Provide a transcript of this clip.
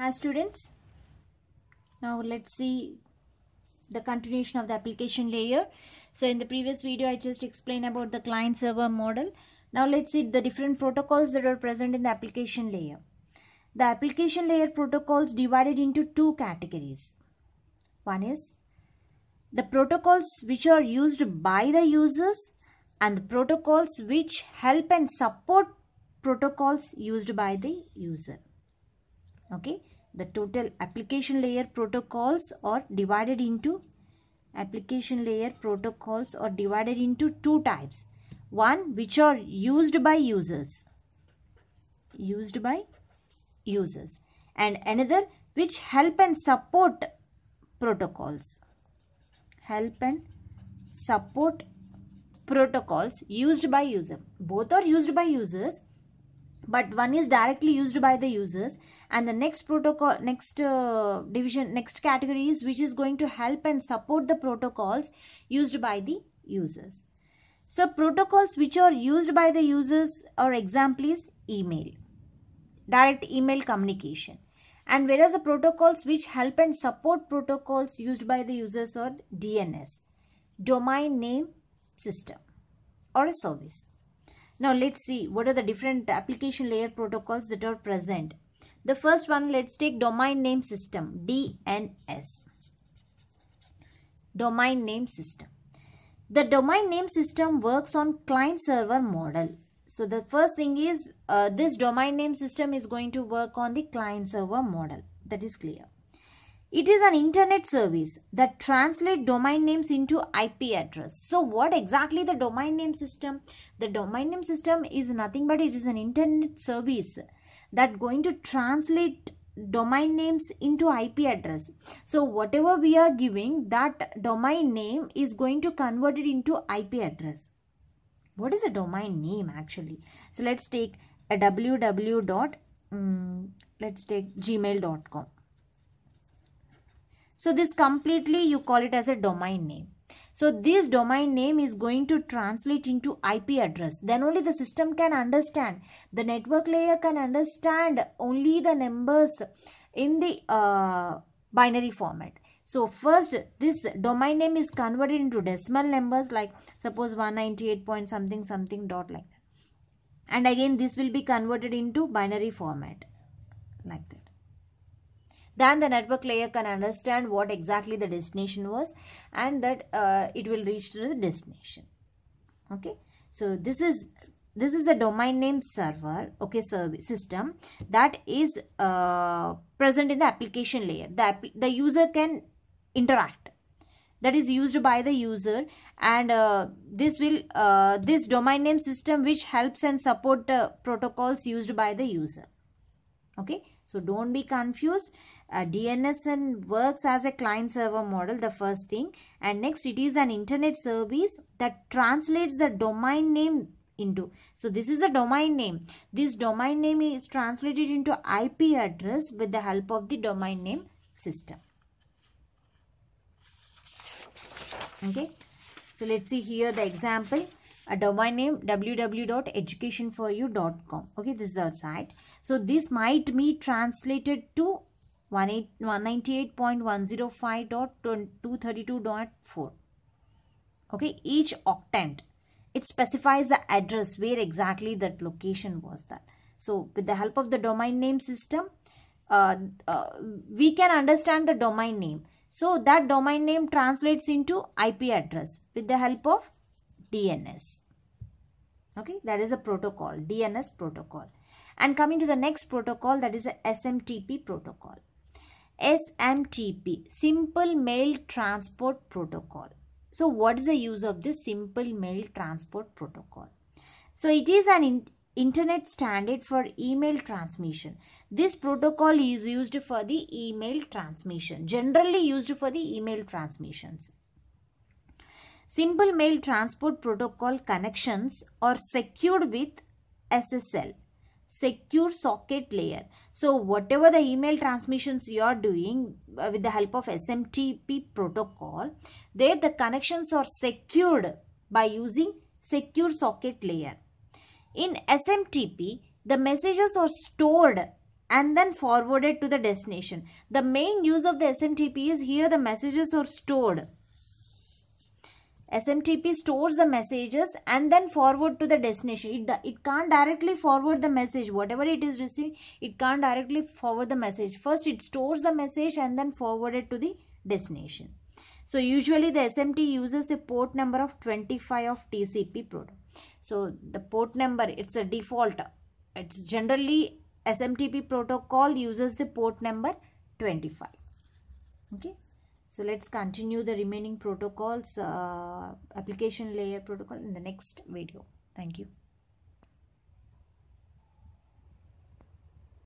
Hi students. Now let's see the continuation of the application layer. So in the previous video I just explained about the client server model. Now let's see the different protocols that are present in the application layer. The application layer protocols divided into two categories. One is the protocols which are used by the users and the protocols which help and support protocols used by the user okay the total application layer protocols are divided into application layer protocols are divided into two types. One which are used by users. Used by users. And another which help and support protocols. Help and support protocols used by user. Both are used by users but one is directly used by the users. And the next protocol next uh, division next category is which is going to help and support the protocols used by the users. So protocols which are used by the users or example is email. Direct email communication. And whereas the protocols which help and support protocols used by the users are dns domain name system or a service now let's see what are the different application layer protocols that are present. The first one, let's take domain name system, DNS. Domain name system. The domain name system works on client server model. So the first thing is uh, this domain name system is going to work on the client server model. That is clear. It is an internet service that translate domain names into IP address. So what exactly the domain name system? The domain name system is nothing but it is an internet service that going to translate domain names into IP address. So whatever we are giving that domain name is going to convert it into IP address. What is a domain name actually? So let's take a www um, let's take gmail.com so this completely you call it as a domain name. So this domain name is going to translate into IP address. Then only the system can understand. The network layer can understand only the numbers in the uh, binary format. So first this domain name is converted into decimal numbers like suppose 198 point something something dot like that. And again this will be converted into binary format like that then the network layer can understand what exactly the destination was and that uh, it will reach to the destination. Okay? So this is this is the domain name server okay service system that is uh, present in the application layer. The, the user can interact. That is used by the user and uh, this will uh, this domain name system which helps and support uh, protocols used by the user okay? So don't be confused. Uh, DNS works as a client server model the first thing. And next it is an internet service that translates the domain name into. So this is a domain name. This domain name is translated into IP address with the help of the domain name system. Okay? So let's see here the example. A domain name www.educationforyou.com okay? This is our site so this might be translated to 198.105.232.4 okay each octant it specifies the address where exactly that location was that. So with the help of the domain name system uh, uh, we can understand the domain name. So that domain name translates into ip address with the help of dns okay that is a protocol dns protocol and coming to the next protocol that is the smtp protocol SMTP, Simple Mail Transport Protocol. So what is the use of this Simple Mail Transport Protocol? So it is an in internet standard for email transmission. This protocol is used for the email transmission, generally used for the email transmissions. Simple Mail Transport Protocol connections are secured with SSL secure socket layer. So whatever the email transmissions you are doing uh, with the help of SMTP protocol, there the connections are secured by using secure socket layer. In SMTP, the messages are stored and then forwarded to the destination. The main use of the SMTP is here the messages are stored. SMTP stores the messages and then forward to the destination. It, it can't directly forward the message. Whatever it is receiving, it can't directly forward the message. First, it stores the message and then forward it to the destination. So, usually the SMT uses a port number of 25 of TCP protocol. So, the port number, it's a default. It's generally SMTP protocol uses the port number 25. Okay. So let's continue the remaining protocols, uh, application layer protocol in the next video. Thank you.